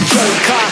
a car